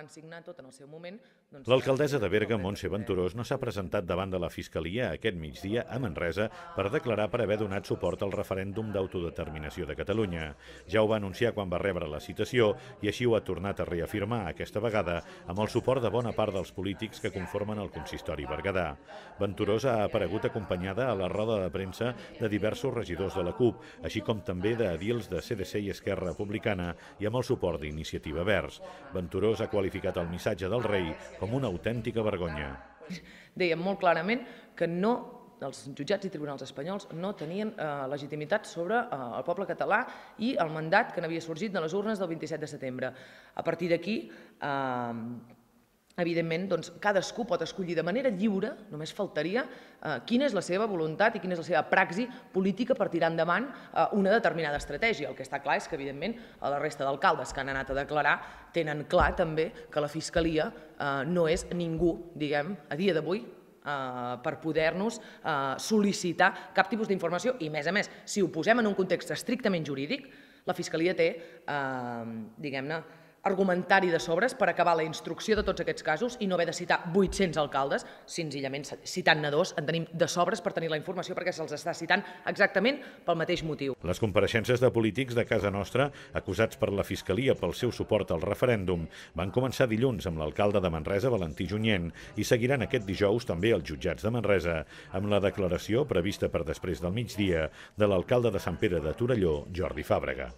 van signar tot en el seu moment... Doncs, L'alcaldessa de Berga, Montse Venturós, no s'ha presentat davant de la Fiscalia aquest migdia a Manresa per declarar per haver donat suport al referèndum d'autodeterminació de Catalunya. Ja ho va anunciar quan va rebre la citació i així ho ha tornat a reafirmar, aquesta vegada amb el suport de bona part dels polítics que conformen el consistori berguedà. Venturós ha aparegut acompanyada a la roda de premsa de diversos regidors de la CUP, així com també d'edils de CDC i Esquerra Republicana i amb el suport d'Iniciativa Verds. Venturós ha qualificat el missatge del rei com una autèntica vergonya. Deien molt clarament que no els jutjats i tribunals espanyols no tenien eh, legitimitat sobre eh, el poble català i el mandat que n'havia sorgit de les urnes del 27 de setembre. A partir d'aquí, eh, evidentment, doncs, cadascú pot escollir de manera lliure, només faltaria, eh, quina és la seva voluntat i quina és la seva praxi política per tirar endavant eh, una determinada estratègia. El que està clar és que, evidentment, la resta d'alcaldes que han anat a declarar tenen clar també que la Fiscalia eh, no és ningú, diguem, a dia d'avui, eh, per poder-nos eh, sol·licitar cap tipus d'informació i, a més a més, si ho posem en un context estrictament jurídic, la Fiscalia té, eh, diguem-ne, argumentari de sobres per acabar la instrucció de tots aquests casos i no haver de citar 800 alcaldes, senzillament citant-ne dos, en tenim de sobres per tenir la informació perquè se'ls està citant exactament pel mateix motiu. Les compareixences de polítics de casa nostra, acusats per la Fiscalia pel seu suport al referèndum, van començar dilluns amb l'alcalde de Manresa, Valentí Junyent, i seguiran aquest dijous també els jutjats de Manresa, amb la declaració prevista per després del migdia de l'alcalde de Sant Pere de Torelló, Jordi Fàbrega.